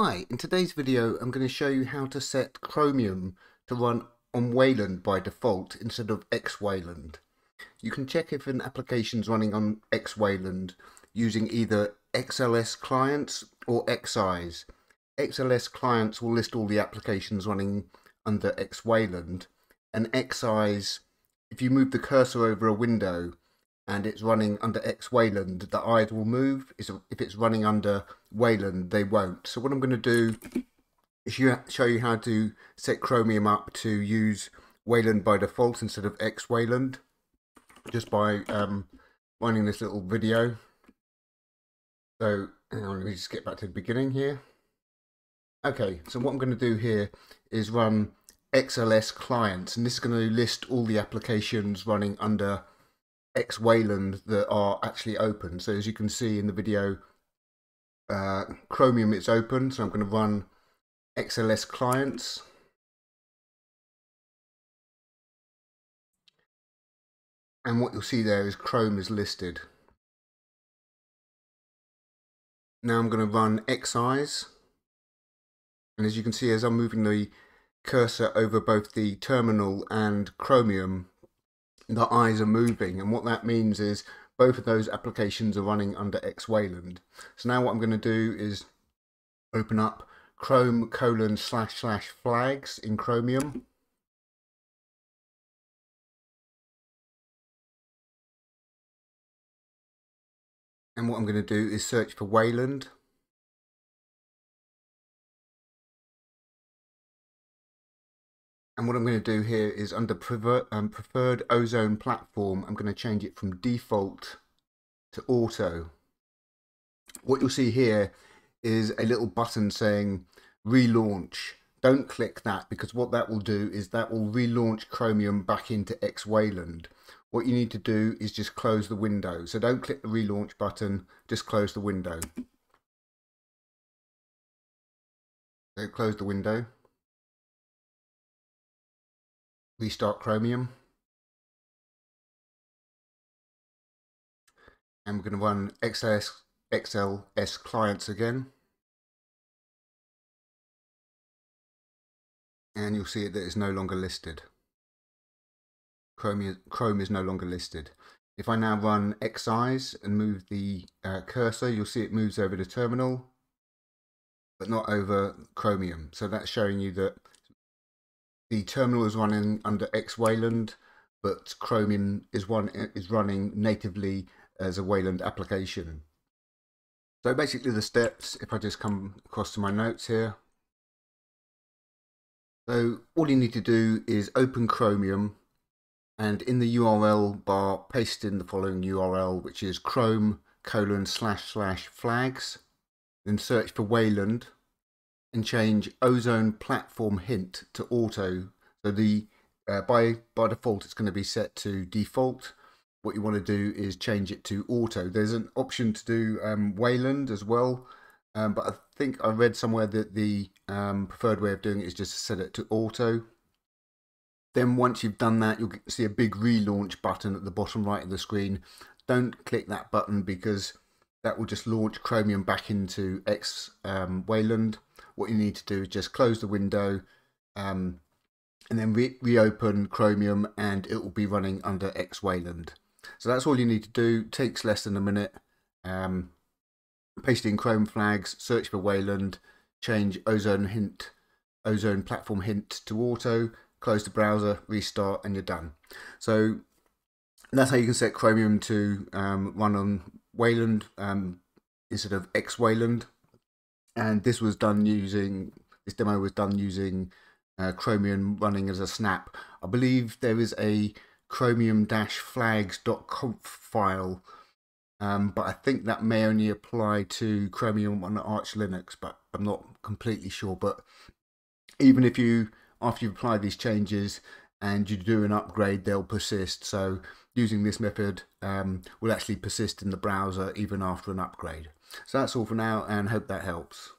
Hi, in today's video I'm going to show you how to set Chromium to run on Wayland by default instead of XWayland. You can check if an application is running on XWayland using either XLS clients or XEyes. XLS clients will list all the applications running under XWayland and XEyes, if you move the cursor over a window and it's running under X Wayland, the eyes will move. Is if it's running under Wayland, they won't. So what I'm going to do is show you how to set Chromium up to use Wayland by default instead of X Wayland, just by um, running this little video. So on, let me just get back to the beginning here. Okay, so what I'm going to do here is run XLS clients, and this is going to list all the applications running under XWayland that are actually open. So as you can see in the video, uh, Chromium is open. So I'm going to run XLS clients. And what you'll see there is Chrome is listed. Now I'm going to run XEyes. And as you can see, as I'm moving the cursor over both the terminal and Chromium, the eyes are moving and what that means is both of those applications are running under XWayland. So now what I'm going to do is open up chrome colon slash slash flags in Chromium. And what I'm going to do is search for Wayland. And what I'm going to do here is under um, preferred ozone platform, I'm going to change it from default to auto. What you'll see here is a little button saying relaunch. Don't click that because what that will do is that will relaunch Chromium back into X Wayland. What you need to do is just close the window. So don't click the relaunch button, just close the window. So close the window restart Chromium. And we're going to run XLS, XLS clients again. And you'll see that it's no longer listed. Chrome, Chrome is no longer listed. If I now run XEyes and move the uh, cursor, you'll see it moves over the terminal, but not over Chromium. So that's showing you that the terminal is running under XWayland, but Chromium is one is running natively as a Wayland application. So basically the steps, if I just come across to my notes here. So all you need to do is open Chromium and in the URL bar paste in the following URL which is chrome colon slash slash flags then search for Wayland and change ozone platform hint to auto. So the uh, by by default it's going to be set to default. What you want to do is change it to auto. There's an option to do um, Wayland as well, um, but I think I read somewhere that the um, preferred way of doing it is just to set it to auto. Then once you've done that, you'll see a big relaunch button at the bottom right of the screen. Don't click that button because that will just launch Chromium back into X um, Wayland. What you need to do is just close the window um, and then re reopen Chromium and it will be running under X Wayland. So that's all you need to do. It takes less than a minute. Um, paste in Chrome flags, search for Wayland, change Ozone hint, Ozone platform hint to auto, close the browser, restart, and you're done. So that's how you can set Chromium to um, run on Wayland um, instead of X Wayland. And this was done using, this demo was done using uh, Chromium running as a snap. I believe there is a chromium-flags.conf file, um, but I think that may only apply to Chromium on Arch Linux, but I'm not completely sure. But even if you, after you apply these changes and you do an upgrade, they'll persist. So using this method um, will actually persist in the browser even after an upgrade. So that's all for now and hope that helps.